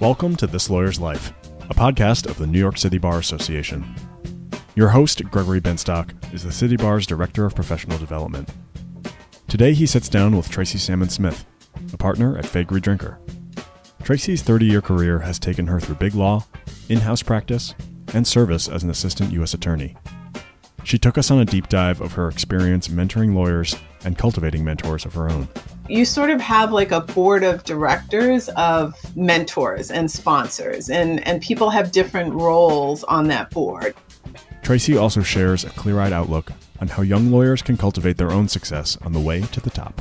Welcome to This Lawyer's Life, a podcast of the New York City Bar Association. Your host, Gregory Benstock, is the City Bar's Director of Professional Development. Today he sits down with Tracey Salmon Smith, a partner at Faegre Drinker. Tracey's 30 year career has taken her through big law, in house practice, and service as an assistant U.S. attorney. She took us on a deep dive of her experience mentoring lawyers and cultivating mentors of her own you sort of have like a board of directors of mentors and sponsors and and people have different roles on that board. Tracey also shares a clear-eyed outlook on how young lawyers can cultivate their own success on the way to the top.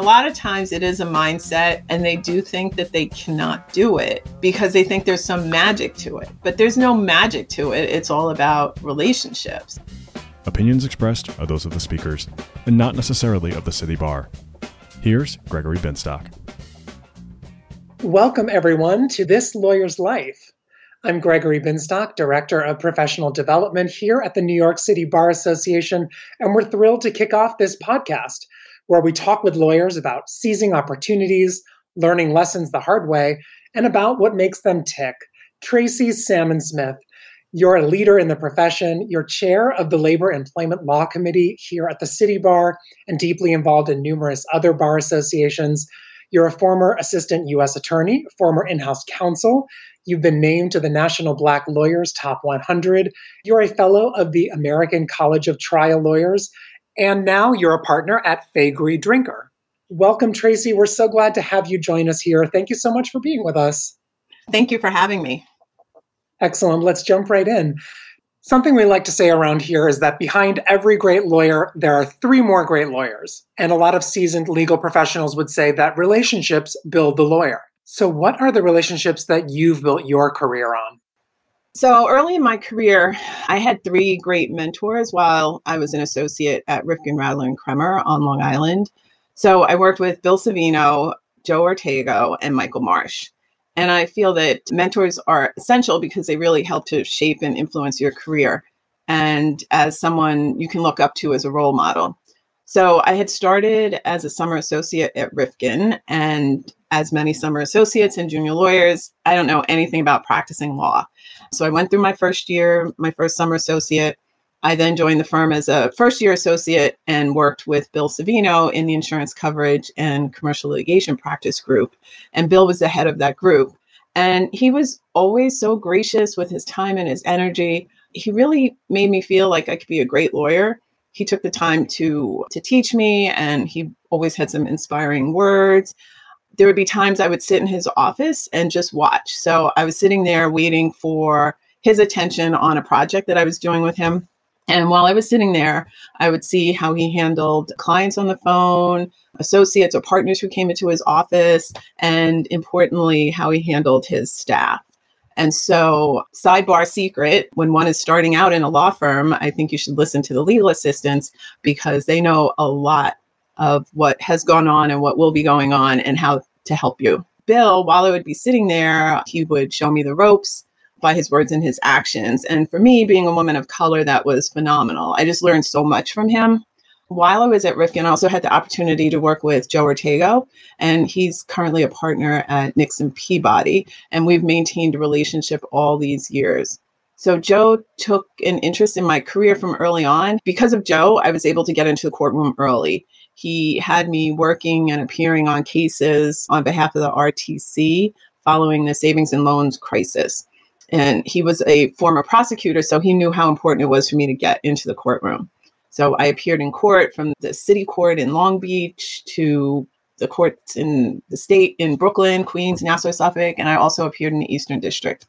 A lot of times it is a mindset and they do think that they cannot do it because they think there's some magic to it. But there's no magic to it. It's all about relationships. Opinions expressed are those of the speakers and not necessarily of the city bar Here's Gregory Benstock. Welcome, everyone, to This Lawyer's Life. I'm Gregory Benstock, Director of Professional Development here at the New York City Bar Association, and we're thrilled to kick off this podcast where we talk with lawyers about seizing opportunities, learning lessons the hard way, and about what makes them tick. Tracey Salmon Smith you're a leader in the profession. You're chair of the Labor Employment Law Committee here at the City Bar and deeply involved in numerous other bar associations. You're a former assistant U.S. attorney, former in house counsel. You've been named to the National Black Lawyers Top 100. You're a fellow of the American College of Trial Lawyers. And now you're a partner at Faegre Drinker. Welcome, Tracey. We're so glad to have you join us here. Thank you so much for being with us. Thank you for having me. Excellent. Let's jump right in. Something we like to say around here is that behind every great lawyer, there are three more great lawyers. And a lot of seasoned legal professionals would say that relationships build the lawyer. So, what are the relationships that you've built your career on? So, early in my career, I had three great mentors while I was an associate at Rivkin Radler and Kremer on Long Island. So, I worked with Bill Savino, Joe Ortego, and Michael Marsh. And I feel that mentors are essential because they really help to shape and influence your career. And as someone you can look up to as a role model. So I had started as a summer associate at Rivkin, and as many summer associates and junior lawyers, I don't know anything about practicing law. So I went through my first year, my first summer associate. I then joined the firm as a first year associate and worked with Bill Savino in the insurance coverage and commercial litigation practice group. And Bill was the head of that group. And he was always so gracious with his time and his energy. He really made me feel like I could be a great lawyer. He took the time to to teach me and he always had some inspiring words. There would be times I would sit in his office and just watch. So I was sitting there waiting for his attention on a project that I was doing with him and while I was sitting there, I would see how he handled clients on the phone, associates or partners who came into his office, and importantly, how he handled his staff. And so, sidebar secret when one is starting out in a law firm, I think you should listen to the legal assistants because they know a lot of what has gone on and what will be going on and how to help you. Bill, while I would be sitting there, he would show me the ropes by his words and his actions. And for me, being a woman of color, that was phenomenal. I just learned so much from him. While I was at Rivkin, I also had the opportunity to work with Joe Ortego, and he's currently a partner at Nixon Peabody. And we've maintained a relationship all these years. So Joe took an interest in my career from early on. Because of Joe, I was able to get into the courtroom early. He had me working and appearing on cases on behalf of the RTC following the savings and loans crisis. And he was a former prosecutor, so he knew how important it was for me to get into the courtroom. So I appeared in court from the city court in Long Beach to the courts in the state in Brooklyn, Queens, Nassau, Suffolk, and I also appeared in the Eastern District.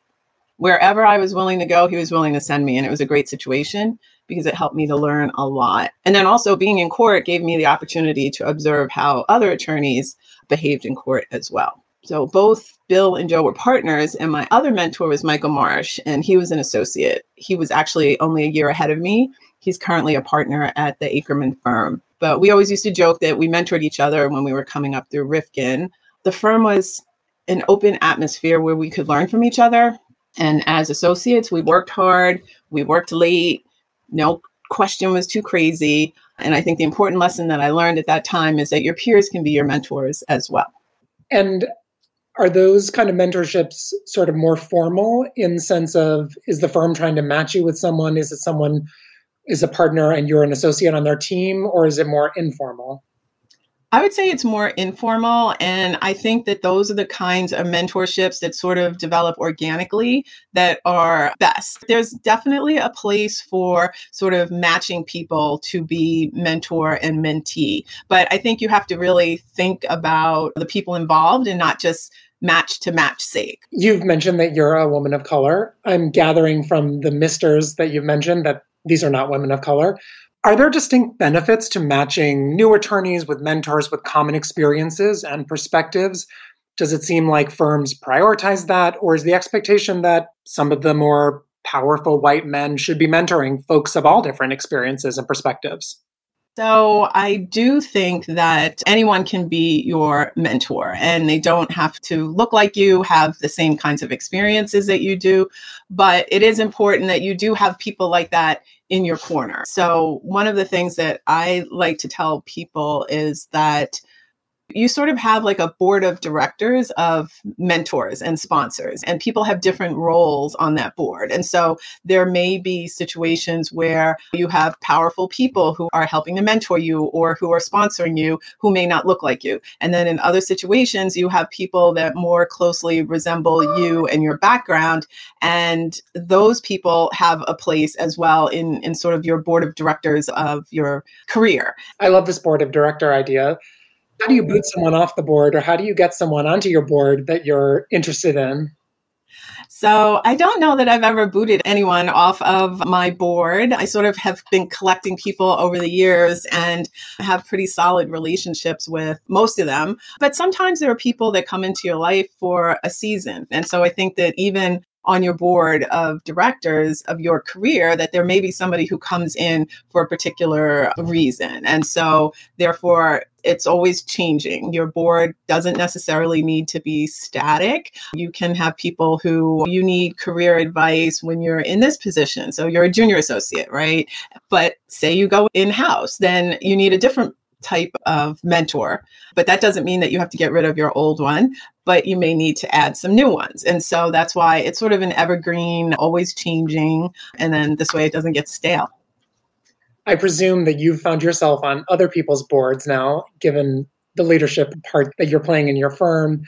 Wherever I was willing to go, he was willing to send me, and it was a great situation because it helped me to learn a lot. And then also being in court gave me the opportunity to observe how other attorneys behaved in court as well. So both Bill and Joe were partners, and my other mentor was Michael Marsh, and he was an associate. He was actually only a year ahead of me. He's currently a partner at the Akerman firm. But we always used to joke that we mentored each other when we were coming up through Rivkin. The firm was an open atmosphere where we could learn from each other. And as associates, we worked hard, we worked late, no question was too crazy. And I think the important lesson that I learned at that time is that your peers can be your mentors as well. And Are those kind of mentorships sort of more formal in sense of is the firm trying to match you with someone? Is it someone is a partner and you're an associate on their team, or is it more informal? I would say it's more informal. And I think that those are the kinds of mentorships that sort of develop organically that are best. There's definitely a place for sort of matching people to be mentor and mentee. But I think you have to really think about the people involved and not just match to match sake. You've mentioned that you're a woman of color. I'm gathering from the misters that you've mentioned that these are not women of color. Are there distinct benefits to matching new attorneys with mentors with common experiences and perspectives? Does it seem like firms prioritize that, or is the expectation that some of the more powerful white men should be mentoring folks of all different experiences and perspectives? So, I do think that anyone can be your mentor and they don't have to look like you, have the same kinds of experiences that you do. But it is important that you do have people like that in your corner. So, one of the things that I like to tell people is that you sort of have like a board of directors of mentors and sponsors, and people have different roles on that board. And so there may be situations where you have powerful people who are helping to mentor you or who are sponsoring you who may not look like you. And then in other situations, you have people that more closely resemble you and your background. And those people have a place as well in, in sort of your board of directors of your career. I love this board of director idea how do you boot someone off the board or how do you get someone onto your board that you're interested in? So I don't know that I've ever booted anyone off of my board. I sort of have been collecting people over the years and have pretty solid relationships with most of them. But sometimes there are people that come into your life for a season. And so I think that even on your board of directors of your career that there may be somebody who comes in for a particular reason. And so, therefore, it's always changing. Your board doesn't necessarily need to be static. You can have people who you need career advice when you're in this position. So you're a junior associate, right? But say you go in house, then you need a different type of mentor. But that doesn't mean that you have to get rid of your old one, but you may need to add some new ones. And so that's why it's sort of an evergreen, always changing. And then this way it doesn't get stale. I presume that you've found yourself on other people's boards now, given the leadership part that you're playing in your firm.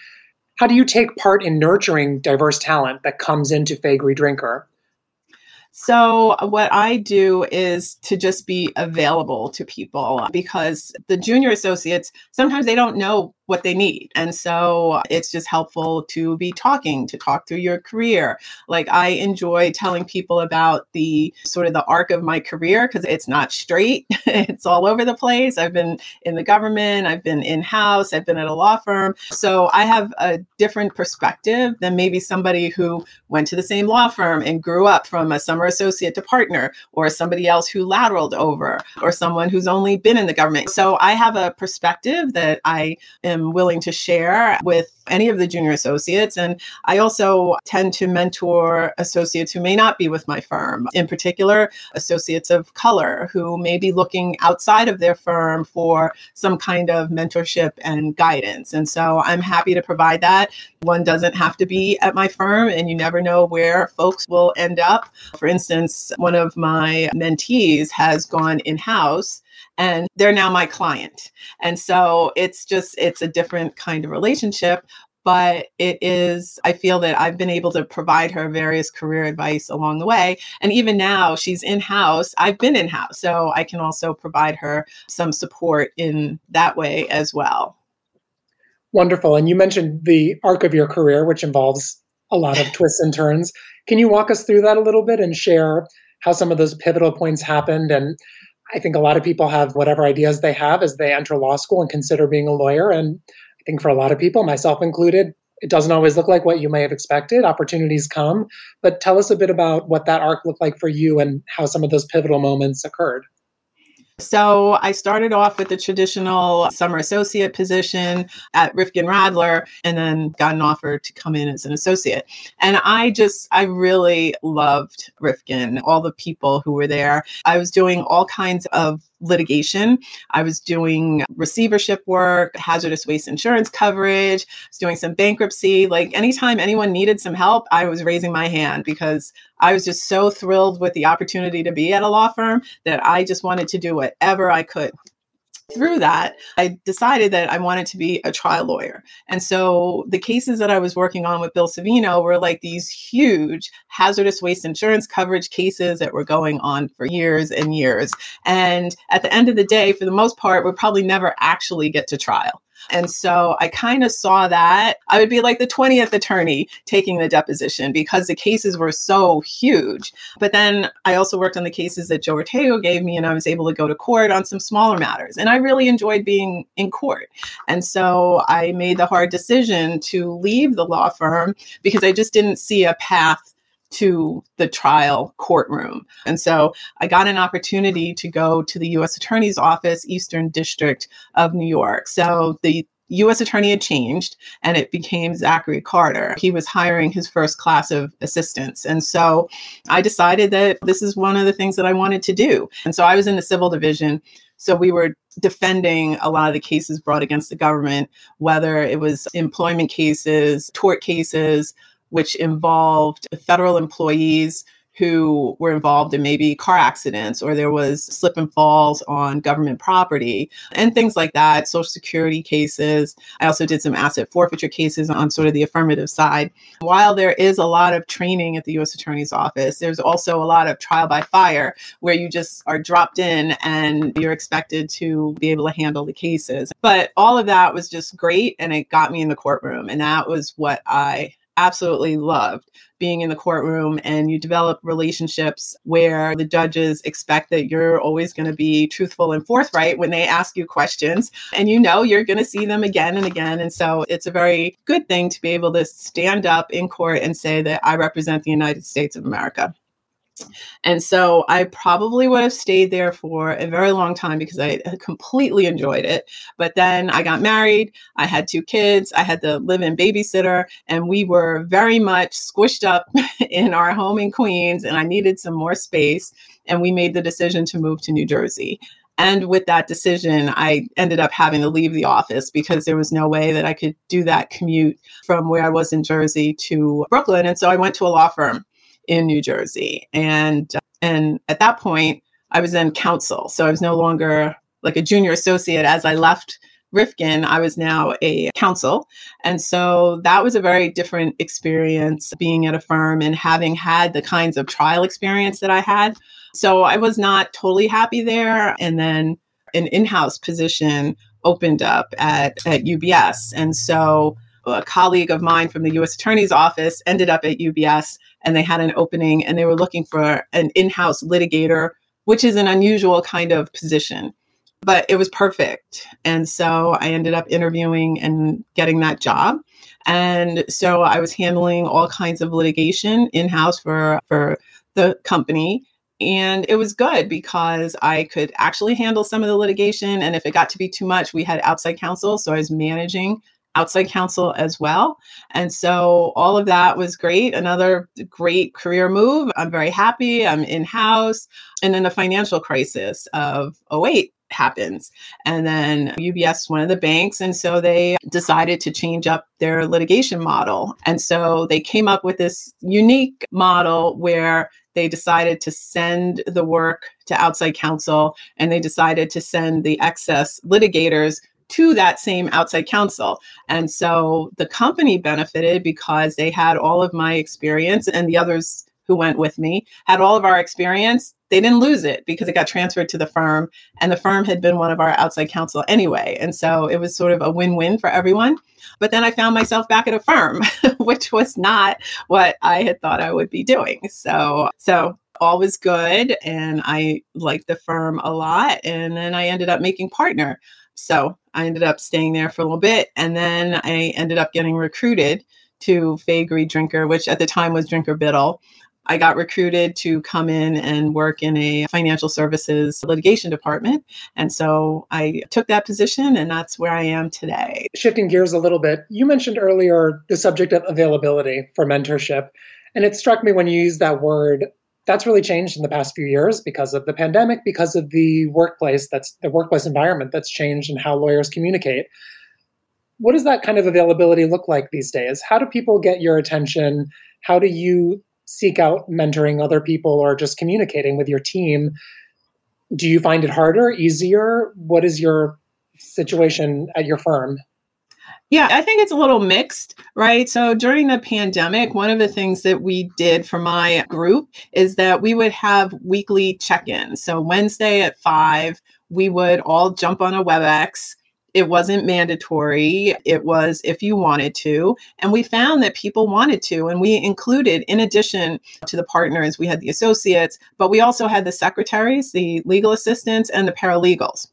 How do you take part in nurturing diverse talent that comes into Faegre Drinker? So, what I do is to just be available to people because the junior associates sometimes they don't know what they need. And so uh, it's just helpful to be talking, to talk through your career. Like I enjoy telling people about the sort of the arc of my career because it's not straight, it's all over the place. I've been in the government, I've been in house, I've been at a law firm. So I have a different perspective than maybe somebody who went to the same law firm and grew up from a summer associate to partner, or somebody else who lateraled over, or someone who's only been in the government. So I have a perspective that I am am willing to share with any of the junior associates. And I also tend to mentor associates who may not be with my firm, in particular, associates of color who may be looking outside of their firm for some kind of mentorship and guidance. And so I'm happy to provide that. One doesn't have to be at my firm, and you never know where folks will end up. For instance, one of my mentees has gone in house and they're now my client. And so it's just, it's a different kind of relationship. But it is, I feel that I've been able to provide her various career advice along the way. And even now she's in house, I've been in house. So I can also provide her some support in that way as well. Wonderful. And you mentioned the arc of your career, which involves a lot of twists and turns. Can you walk us through that a little bit and share how some of those pivotal points happened and I think a lot of people have whatever ideas they have as they enter law school and consider being a lawyer. And I think for a lot of people, myself included, it doesn't always look like what you may have expected. Opportunities come. But tell us a bit about what that arc looked like for you and how some of those pivotal moments occurred. So I started off with the traditional summer associate position at Rivkin Radler and then got an offer to come in as an associate. And I just, I really loved Rivkin, all the people who were there. I was doing all kinds of litigation. I was doing receivership work, hazardous waste insurance coverage, I was doing some bankruptcy. Like anytime anyone needed some help, I was raising my hand because I was just so thrilled with the opportunity to be at a law firm that I just wanted to do whatever I could through that, I decided that I wanted to be a trial lawyer. And so the cases that I was working on with Bill Savino were like these huge hazardous waste insurance coverage cases that were going on for years and years. And at the end of the day, for the most part, would probably never actually get to trial. And so I kind of saw that. I would be like the 20th attorney taking the deposition because the cases were so huge. But then I also worked on the cases that Joe Ortego gave me, and I was able to go to court on some smaller matters. And I really enjoyed being in court. And so I made the hard decision to leave the law firm because I just didn't see a path to the trial courtroom. And so I got an opportunity to go to the U.S. Attorney's Office, Eastern District of New York. So the U.S. attorney had changed and it became Zachary Carter. He was hiring his first class of assistants. And so I decided that this is one of the things that I wanted to do. And so I was in the civil division. So we were defending a lot of the cases brought against the government, whether it was employment cases, tort cases, which involved federal employees who were involved in maybe car accidents or there was slip and falls on government property and things like that social security cases. I also did some asset forfeiture cases on sort of the affirmative side. While there is a lot of training at the u.s attorney's office there's also a lot of trial by fire where you just are dropped in and you're expected to be able to handle the cases. But all of that was just great and it got me in the courtroom and that was what i absolutely loved being in the courtroom and you develop relationships where the judges expect that you're always going to be truthful and forthright when they ask you questions and you know you're going to see them again and again and so it's a very good thing to be able to stand up in court and say that I represent the United States of America. And so I probably would have stayed there for a very long time because I completely enjoyed it. But then I got married, I had two kids, I had to live in babysitter, and we were very much squished up in our home in Queens, and I needed some more space. And we made the decision to move to New Jersey. And with that decision, I ended up having to leave the office because there was no way that I could do that commute from where I was in Jersey to Brooklyn. And so I went to a law firm in New Jersey. And and at that point, I was in counsel. So I was no longer like a junior associate as I left Rivkin, I was now a counsel. And so that was a very different experience being at a firm and having had the kinds of trial experience that I had. So I was not totally happy there. And then an in house position opened up at, at UBS. And so a colleague of mine from the US Attorney's Office ended up at UBS and they had an opening and they were looking for an in house litigator, which is an unusual kind of position. But it was perfect. And so I ended up interviewing and getting that job. And so I was handling all kinds of litigation in house for, for the company. And it was good because I could actually handle some of the litigation. And if it got to be too much, we had outside counsel. So I was managing outside counsel as well. And so all of that was great. Another great career move. I'm very happy. I'm in house. And then the financial crisis of 08 happens. And then UBS, one of the banks, and so they decided to change up their litigation model. And so they came up with this unique model where they decided to send the work to outside counsel and they decided to send the excess litigators to that same outside counsel. And so the company benefited because they had all of my experience and the others who went with me had all of our experience. They didn't lose it because it got transferred to the firm and the firm had been one of our outside counsel anyway. And so it was sort of a win-win for everyone. But then I found myself back at a firm, which was not what I had thought I would be doing. So so all was good and I liked the firm a lot. And then I ended up making partner. So I ended up staying there for a little bit. And then I ended up getting recruited to Faegre Drinker, which at the time was Drinker Biddle. I got recruited to come in and work in a financial services litigation department. And so I took that position, and that's where I am today. Shifting gears a little bit, you mentioned earlier the subject of availability for mentorship. And it struck me when you used that word that's really changed in the past few years because of the pandemic, because of the workplace that's the workplace environment that's changed and how lawyers communicate. What does that kind of availability look like these days? How do people get your attention? How do you seek out mentoring other people or just communicating with your team? Do you find it harder, easier? What is your situation at your firm? Yeah, I think it's a little mixed, right? So during the pandemic, one of the things that we did for my group is that we would have weekly check ins. So Wednesday at five, we would all jump on a WebEx. It wasn't mandatory. It was if you wanted to. And we found that people wanted to. And we included, in addition to the partners, we had the associates, but we also had the secretaries, the legal assistants, and the paralegals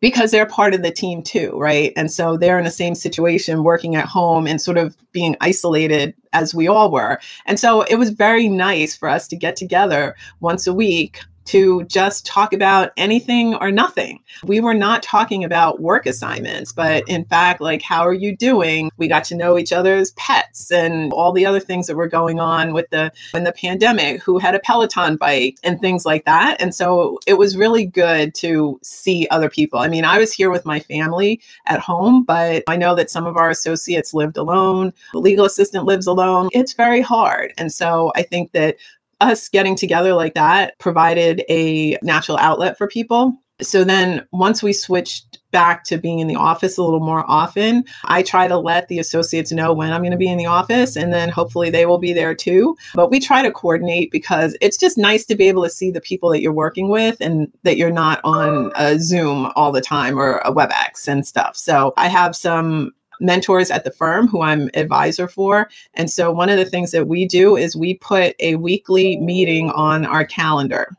because they're part of the team too, right? And so they're in the same situation working at home and sort of being isolated as we all were. And so it was very nice for us to get together once a week to just talk about anything or nothing. We were not talking about work assignments, but in fact, like, how are you doing? We got to know each other's pets and all the other things that were going on with the in the pandemic, who had a Peloton bike and things like that. And so it was really good to see other people. I mean, I was here with my family at home, but I know that some of our associates lived alone. The legal assistant lives alone. It's very hard. And so I think that us getting together like that provided a natural outlet for people. So then once we switched back to being in the office a little more often, I try to let the associates know when I'm going to be in the office and then hopefully they will be there too. But we try to coordinate because it's just nice to be able to see the people that you're working with and that you're not on a Zoom all the time or a WebEx and stuff. So I have some mentors at the firm who I'm advisor for. And so one of the things that we do is we put a weekly meeting on our calendar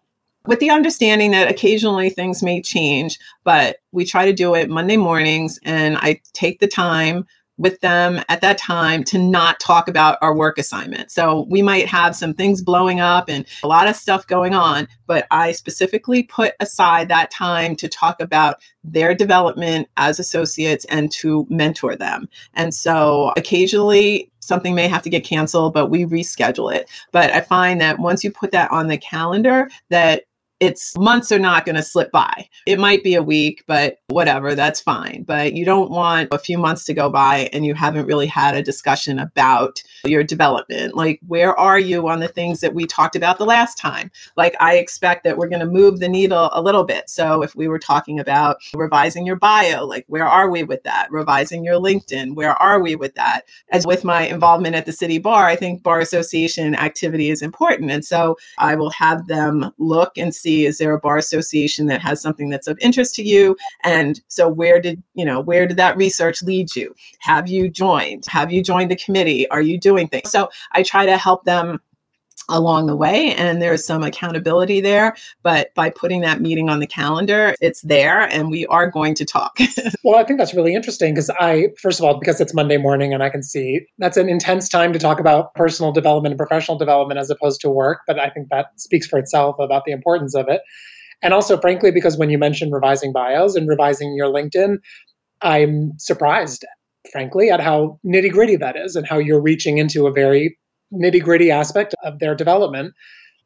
with the understanding that occasionally things may change, but we try to do it Monday mornings and I take the time with them at that time to not talk about our work assignment. So we might have some things blowing up and a lot of stuff going on, but I specifically put aside that time to talk about their development as associates and to mentor them. And so occasionally something may have to get canceled, but we reschedule it. But I find that once you put that on the calendar, that it's months are not going to slip by. It might be a week, but whatever, that's fine. But you don't want a few months to go by and you haven't really had a discussion about your development. Like, where are you on the things that we talked about the last time? Like, I expect that we're going to move the needle a little bit. So, if we were talking about revising your bio, like, where are we with that? Revising your LinkedIn, where are we with that? As with my involvement at the city bar, I think bar association activity is important. And so I will have them look and see see is there a bar association that has something that's of interest to you? And so where did you know where did that research lead you? Have you joined? Have you joined the committee? Are you doing things? So i try to help them along the way and there's some accountability there but by putting that meeting on the calendar it's there and we are going to talk. Well i think that's really interesting because i first of all because it's monday morning and i can see that's an intense time to talk about personal development and professional development as opposed to work but i think that speaks for itself about the importance of it. And also frankly because when you mentioned revising bios and revising your linkedin i'm surprised frankly at how nitty gritty that is and how you're reaching into a very nitty gritty aspect of their development.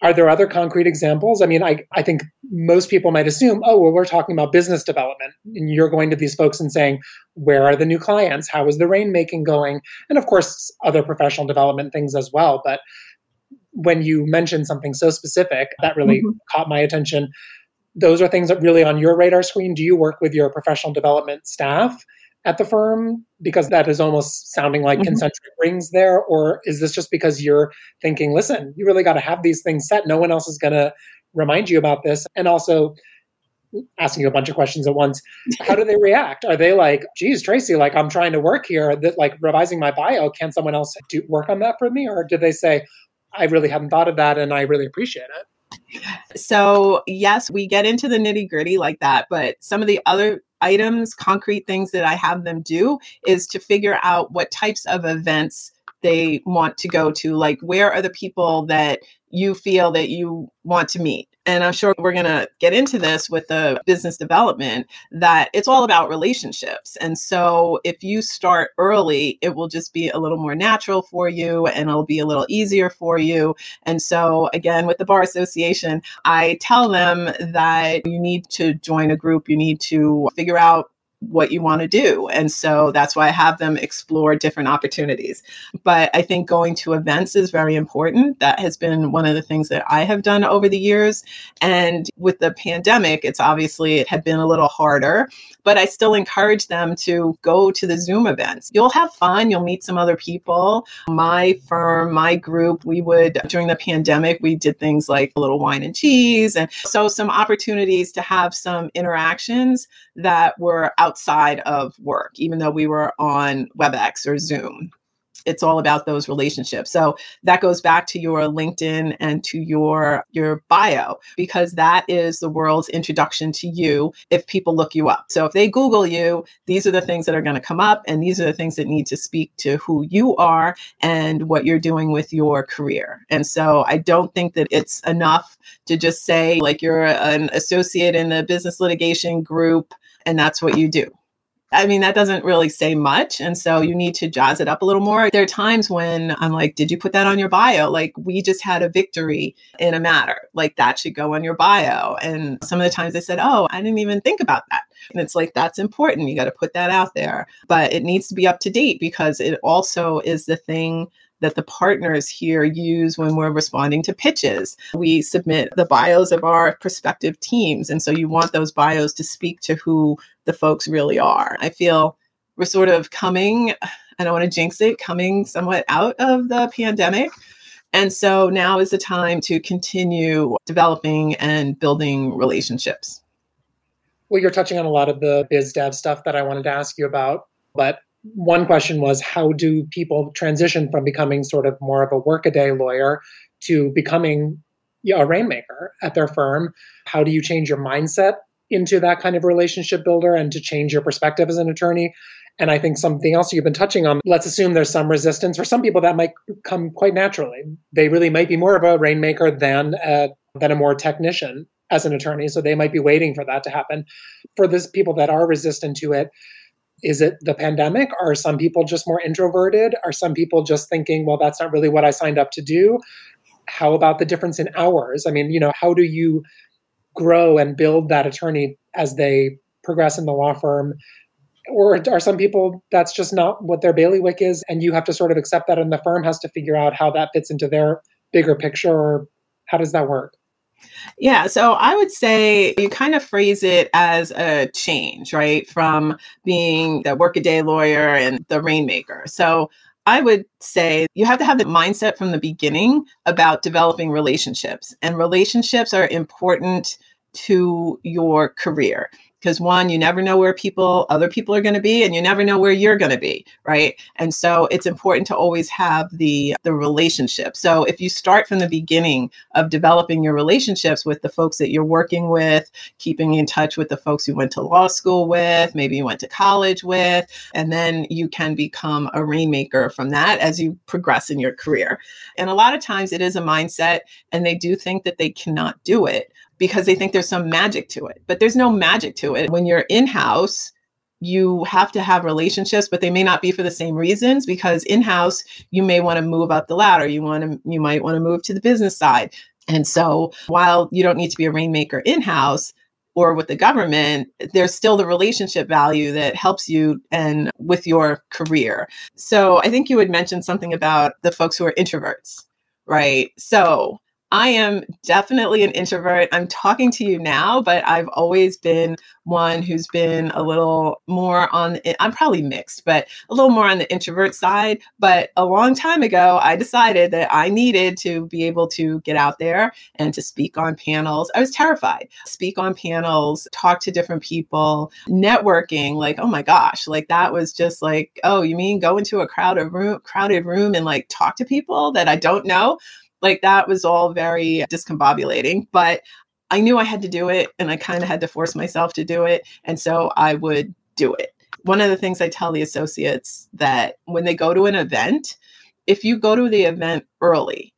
Are there other concrete examples? I mean, I, I think most people might assume, oh, well, we're talking about business development. And you're going to these folks and saying, where are the new clients? How is the rainmaking going? And of course, other professional development things as well. But when you mentioned something so specific, that really mm-hmm. caught my attention. Those are things that really on your radar screen. Do you work with your professional development staff at the firm because that is almost sounding like mm-hmm. concentric rings there or is this just because you're thinking listen you really got to have these things set. No one else is going to remind you about this. And also asking you a bunch of questions at once how do they react? Are they like geez tracey like i'm trying to work here that like revising my bio can someone else do work on that for me? Or do they say i really hadn't thought of that and i really appreciate it. So, yes, we get into the nitty gritty like that, but some of the other items, concrete things that I have them do is to figure out what types of events they want to go to. Like where are the people that you feel that you want to meet and I'm sure we're going to get into this with the business development that it's all about relationships. And so if you start early, it will just be a little more natural for you and it'll be a little easier for you. And so again, with the Bar Association, I tell them that you need to join a group, you need to figure out what you want to do. And so that's why I have them explore different opportunities. But I think going to events is very important. That has been one of the things that I have done over the years. And with the pandemic, it's obviously it had been a little harder, but I still encourage them to go to the Zoom events. You'll have fun, you'll meet some other people. My firm, my group, we would during the pandemic, we did things like a little wine and cheese and so some opportunities to have some interactions that were outside of work, even though we were on WebEx or Zoom it's all about those relationships. So that goes back to your LinkedIn and to your your bio because that is the world's introduction to you if people look you up. So if they Google you, these are the things that are going to come up and these are the things that need to speak to who you are and what you're doing with your career. And so I don't think that it's enough to just say like you're an associate in the business litigation group and that's what you do. I mean, that doesn't really say much. And so you need to jazz it up a little more. There are times when I'm like, did you put that on your bio? Like, we just had a victory in a matter. Like, that should go on your bio. And some of the times they said, oh, I didn't even think about that. And it's like, that's important. You got to put that out there. But it needs to be up to date because it also is the thing that the partners here use when we're responding to pitches. We submit the bios of our prospective teams. And so you want those bios to speak to who the folks really are. I feel we're sort of coming, I don't want to jinx it, coming somewhat out of the pandemic. And so now is the time to continue developing and building relationships. Well, you're touching on a lot of the biz dev stuff that I wanted to ask you about. But one question was how do people transition from becoming sort of more of a workaday lawyer to becoming a rainmaker at their firm? How do you change your mindset into that kind of relationship builder and to change your perspective as an attorney? And I think something else you've been touching on, let's assume there's some resistance. For some people, that might come quite naturally. They really might be more of a rainmaker than a, than a more technician as an attorney. So they might be waiting for that to happen. For those people that are resistant to it, is it the pandemic? Are some people just more introverted? Are some people just thinking, well, that's not really what I signed up to do? How about the difference in hours? I mean, you know, how do you grow and build that attorney as they progress in the law firm? Or are some people that's just not what their bailiwick is, and you have to sort of accept that, and the firm has to figure out how that fits into their bigger picture, or how does that work? Yeah, so I would say you kind of phrase it as a change, right? From being the workaday lawyer and the rainmaker. So I would say you have to have the mindset from the beginning about developing relationships, and relationships are important to your career because one you never know where people other people are going to be and you never know where you're going to be right? And so it's important to always have the the relationship. So if you start from the beginning of developing your relationships with the folks that you're working with keeping in touch with the folks you went to law school with maybe you went to college with and then you can become a rainmaker from that as you progress in your career. And a lot of times it is a mindset and they do think that they cannot do it because they think there's some magic to it. But there's no magic to it. When you're in house, you have to have relationships, but they may not be for the same reasons because in house, you may want to move up the ladder. You want to, you might want to move to the business side. And so while you don't need to be a rainmaker in house, or with the government, there's still the relationship value that helps you and with your career. So I think you would mention something about the folks who are introverts, right? So I am definitely an introvert. I'm talking to you now, but I've always been one who's been a little more on, I'm probably mixed, but a little more on the introvert side. But a long time ago, I decided that I needed to be able to get out there and to speak on panels. I was terrified. Speak on panels, talk to different people, networking. Like, oh my gosh, like that was just like, oh, you mean go into a crowded room, crowded room and like talk to people that I don't know? Like that was all very discombobulating, but I knew I had to do it and I kind of had to force myself to do it. And so I would do it. One of the things I tell the associates that when they go to an event, if you go to the event early,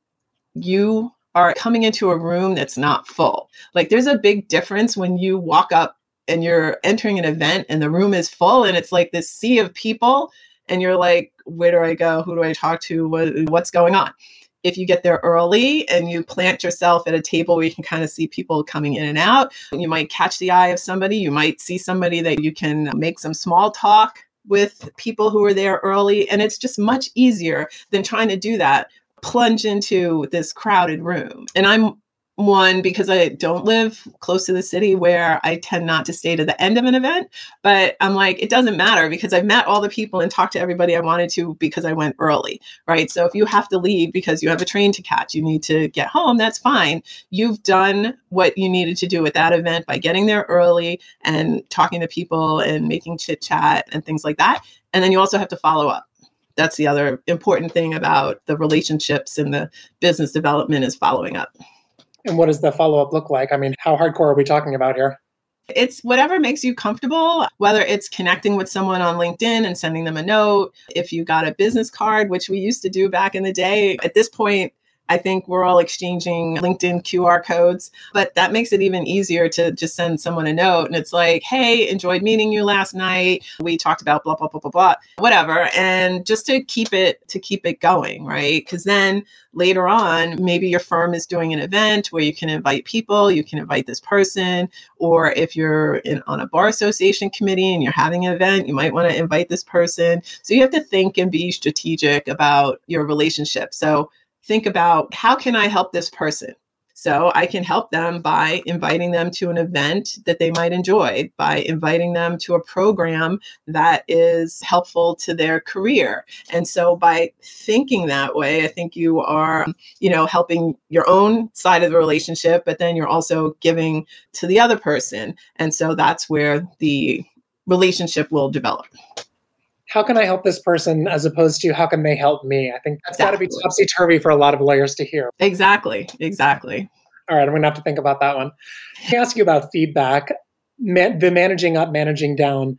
you are coming into a room that's not full. Like there's a big difference when you walk up and you're entering an event and the room is full and it's like this sea of people and you're like where do I go? Who do I talk to? What, what's going on? If you get there early and you plant yourself at a table where you can kind of see people coming in and out, you might catch the eye of somebody. You might see somebody that you can make some small talk with people who are there early. And it's just much easier than trying to do that, plunge into this crowded room. And I'm one because I don't live close to the city where I tend not to stay to the end of an event. But I'm like, it doesn't matter because I've met all the people and talked to everybody I wanted to because I went early, right? So if you have to leave because you have a train to catch, you need to get home, that's fine. You've done what you needed to do at that event by getting there early and talking to people and making chit chat and things like that. And then you also have to follow up that's the other important thing about the relationships and the business development is following up. And what does the follow up look like? I mean, how hardcore are we talking about here? It's whatever makes you comfortable, whether it's connecting with someone on LinkedIn and sending them a note. If you got a business card, which we used to do back in the day, at this point, I think we're all exchanging LinkedIn QR codes, but that makes it even easier to just send someone a note. And it's like, hey, enjoyed meeting you last night. We talked about blah, blah, blah, blah, blah, whatever. And just to keep it, to keep it going, right? Because then later on, maybe your firm is doing an event where you can invite people, you can invite this person, or if you're in, on a bar association committee and you're having an event, you might want to invite this person. So you have to think and be strategic about your relationship. So think about how can I help this person? So I can help them by inviting them to an event that they might enjoy, by inviting them to a program that is helpful to their career. And so by thinking that way, I think you are, you know, helping your own side of the relationship, but then you're also giving to the other person. And so that's where the relationship will develop how can I help this person as opposed to how can they help me? I think that's exactly. got to be topsy turvy for a lot of lawyers to hear. Exactly. Exactly. All right. I'm going to have to think about that one. I ask you about feedback, man, the managing up, managing down.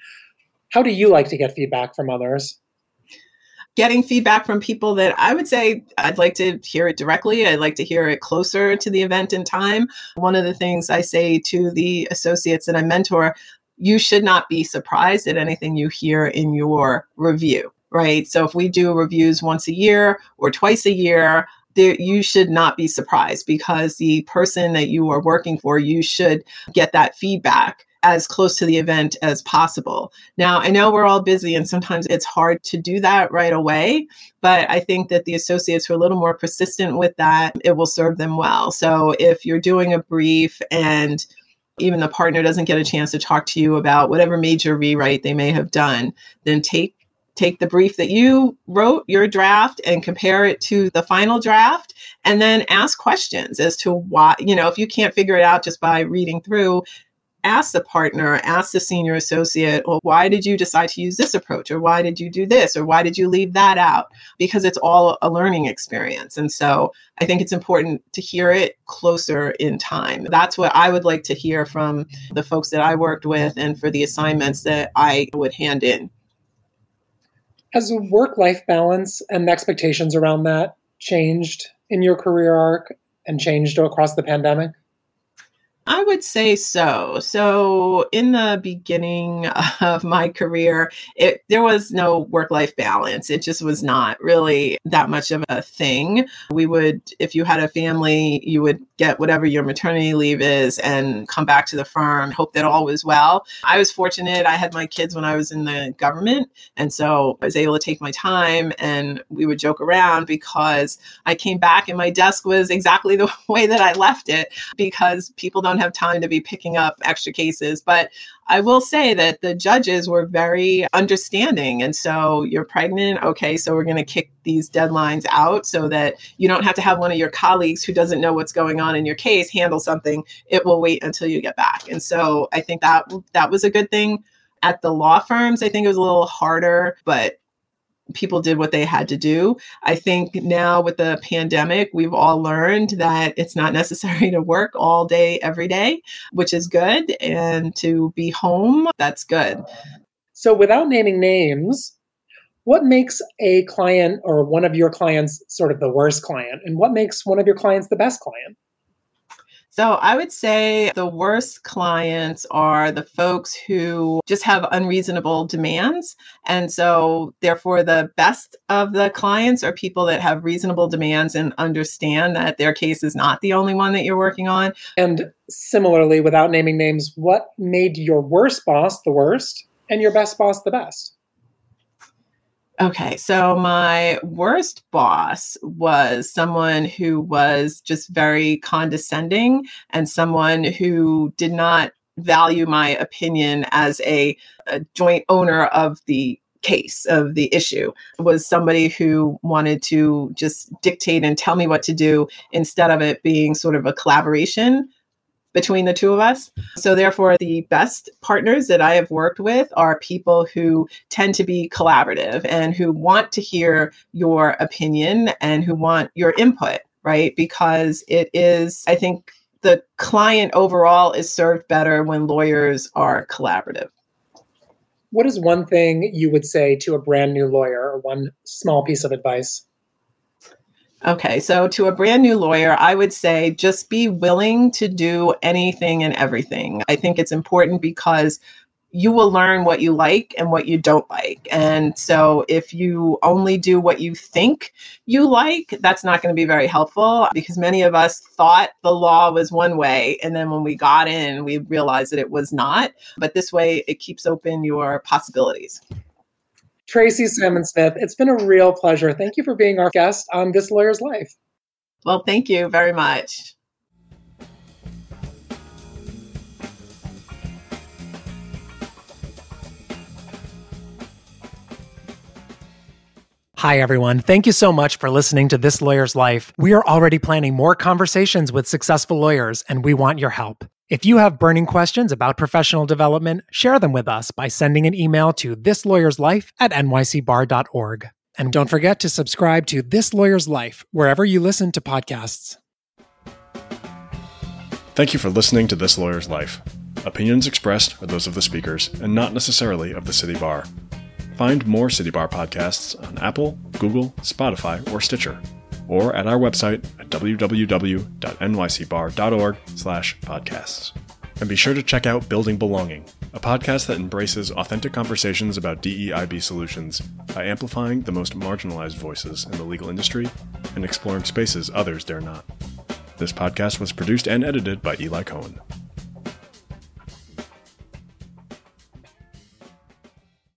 How do you like to get feedback from others? Getting feedback from people that I would say I'd like to hear it directly. I'd like to hear it closer to the event in time. One of the things I say to the associates that I mentor, you should not be surprised at anything you hear in your review, right? So if we do reviews once a year or twice a year, there, you should not be surprised because the person that you are working for, you should get that feedback as close to the event as possible. Now, I know we're all busy and sometimes it's hard to do that right away, but I think that the associates who are a little more persistent with that, it will serve them well. So if you're doing a brief and even the partner doesn't get a chance to talk to you about whatever major rewrite they may have done, then take take the brief that you wrote, your draft, and compare it to the final draft, and then ask questions as to why, you know, if you can't figure it out just by reading through, ask the partner, ask the senior associate, well, why did you decide to use this approach? Or why did you do this? Or why did you leave that out? Because it's all a learning experience. And so I think it's important to hear it closer in time. That's what I would like to hear from the folks that I worked with and for the assignments that I would hand in. Has work life balance and expectations around that changed in your career arc and changed across the pandemic? I would say so. So, in the beginning of my career, it, there was no work life balance. It just was not really that much of a thing. We would, if you had a family, you would get whatever your maternity leave is and come back to the firm, hope that all was well. I was fortunate. I had my kids when I was in the government. And so I was able to take my time and we would joke around because I came back and my desk was exactly the way that I left it because people don't have time to be picking up extra cases. But I will say that the judges were very understanding. And so you're pregnant. Okay, so we're going to kick these deadlines out so that you don't have to have one of your colleagues who doesn't know what's going on in your case handle something. It will wait until you get back. And so I think that that was a good thing. At the law firms, I think it was a little harder, but people did what they had to do. I think now with the pandemic, we've all learned that it's not necessary to work all day, every day, which is good. And to be home, that's good. So, without naming names, What makes a client or one of your clients sort of the worst client? And what makes one of your clients the best client? So I would say the worst clients are the folks who just have unreasonable demands. And so, therefore, the best of the clients are people that have reasonable demands and understand that their case is not the only one that you're working on. And similarly, without naming names, what made your worst boss the worst and your best boss the best? Okay, so my worst boss was someone who was just very condescending and someone who did not value my opinion as a, a joint owner of the case of the issue. Was somebody who wanted to just dictate and tell me what to do instead of it being sort of a collaboration between the two of us. So, therefore, the best partners that I have worked with are people who tend to be collaborative and who want to hear your opinion and who want your input, right? Because it is, I think, the client overall is served better when lawyers are collaborative. What is one thing you would say to a brand new lawyer or one small piece of advice? Okay, so to a brand new lawyer, I would say just be willing to do anything and everything. I think it's important because you will learn what you like and what you don't like. And so if you only do what you think you like, that's not going to be very helpful because many of us thought the law was one way. And then when we got in, we realized that it was not. But this way, it keeps open your possibilities. Tracey Salmon Smith, it's been a real pleasure. Thank you for being our guest on This Lawyer's Life. Well, thank you very much. Hi, everyone. Thank you so much for listening to This Lawyer's Life. We are already planning more conversations with successful lawyers, and we want your help. If you have burning questions about professional development, share them with us by sending an email to thislawyerslife at nycbar.org. And don't forget to subscribe to This Lawyer's Life wherever you listen to podcasts. Thank you for listening to This Lawyer's Life. Opinions expressed are those of the speakers and not necessarily of the City Bar. Find more City Bar podcasts on Apple, Google, Spotify, or Stitcher or at our website at www.nycbar.org slash podcasts. And be sure to check out Building Belonging, a podcast that embraces authentic conversations about DEIB solutions by amplifying the most marginalized voices in the legal industry and exploring spaces others dare not. This podcast was produced and edited by Eli Cohen.